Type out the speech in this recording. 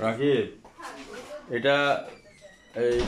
রাকিব এটা এই